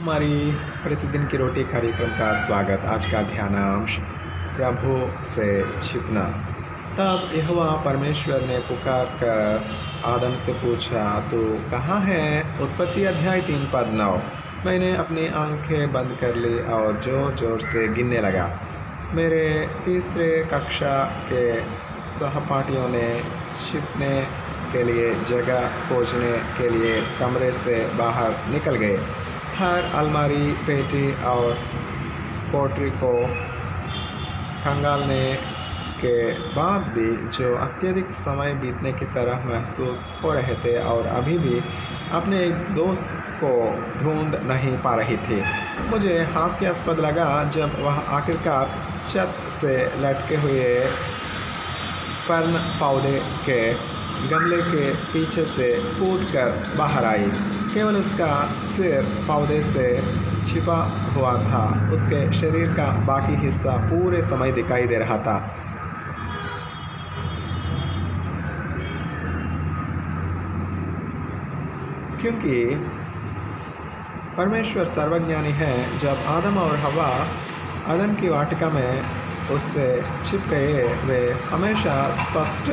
हमारी प्रतिदिन की रोटी कार्यक्रम का स्वागत, आज का ध्यानांश, प्रभु से छिपना। तब यहोवा परमेश्वर ने पुकार कर आदम से पूछा तो कहाँ है? उत्पत्ति अध्याय तीन पद नौ। मैंने अपनी आँखें बंद कर ली और ज़ोर ज़ोर से गिनने लगा। मेरे तीसरे कक्षा के सहपाठियों ने छिपने के लिए, जगह खोजने के लिए कमरे से बाहर निकल गए। हर अलमारी, पेटी और पोट्री को खंगालने के बाद भी जो अत्यधिक समय बीतने की तरह महसूस हो रहे थे और अभी भी अपने एक दोस्त को ढूंढ नहीं पा रही थी। मुझे हास्यास्पद लगा जब वह आखिरकार छत से लटके हुए पर्ण पौधे के गमले के पीछे से फूट कर बाहर आई। केवल उसका सिर पौधे से छिपा हुआ था। उसके शरीर का बाकी हिस्सा पूरे समय दिखाई दे रहा था। क्योंकि परमेश्वर सर्वज्ञानी है, जब आदम और हवा अदन की वाटिका में उससे छिप गए, वे हमेशा स्पष्ट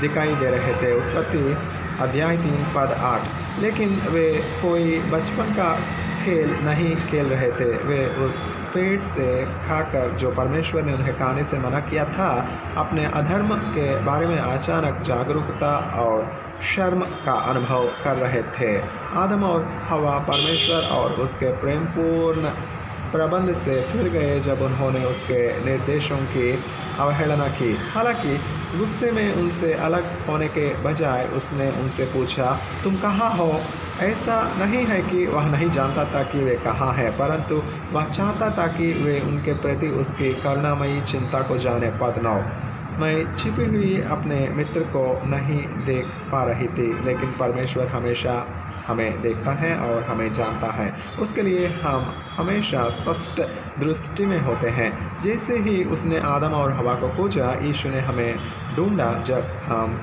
दिखाई दे रहे थे। उत्पत्ति अध्याय तीन, पद आठ। लेकिन वे कोई बचपन का खेल नहीं खेल रहे थे। वे उस पेड़ से खाकर जो परमेश्वर ने उन्हें खाने से मना किया था, अपने अधर्म के बारे में अचानक जागरूकता और शर्म का अनुभव कर रहे थे। आदम और हवा, परमेश्वर और उसके प्रेमपूर्ण प्रबंध से फिर गए जब उन्होंने उसके निर्देशों की अवहेलना की। हालाँकि गुस्से में उनसे अलग होने के बजाय उसने उनसे पूछा, तुम कहाँ हो? ऐसा नहीं है कि वह नहीं जानता था कि वे कहाँ हैं, परंतु वह चाहता था कि वे उनके प्रति उसकी करुणामयी चिंता को जाने पद नौ मैं छिपी हुई अपने मित्र को नहीं देख पा रही थी, लेकिन परमेश्वर हमेशा हमें देखता है और हमें जानता है। उसके लिए हम हमेशा स्पष्ट दृष्टि में होते हैं। जैसे ही उसने आदम और हवा को खोजा ईश्वर ने हमें ढूंढा जब हम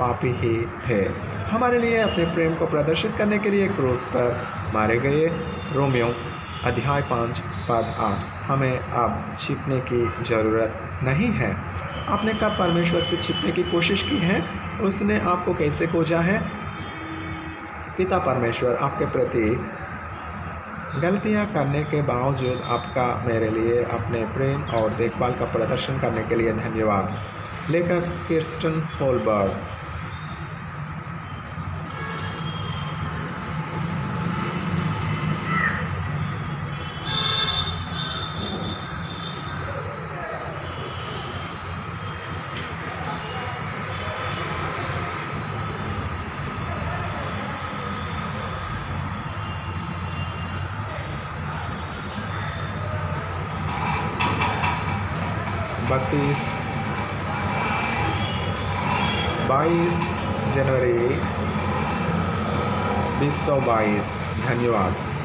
पापी ही थे। हमारे लिए अपने प्रेम को प्रदर्शित करने के लिए क्रूस पर मारे गए। रोमियो अध्याय पाँच, पद आठ। हमें अब छिपने की ज़रूरत नहीं है। आपने कब परमेश्वर से छिपने की कोशिश की है, उसने आपको कैसे खोजा है? पिता परमेश्वर, आपके प्रति गलतियाँ करने के बावजूद आपका मेरे लिए अपने प्रेम और देखभाल का प्रदर्शन करने के लिए धन्यवाद। लेखक किर्स्टन होलबर्ग। बत्तीस बाईस जनवरी बीस सौ बाईस धन्यवाद।